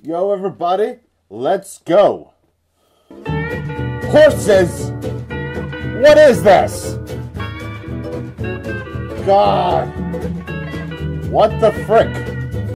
Yo, everybody, let's go. Horses! What is this? God! What the frick?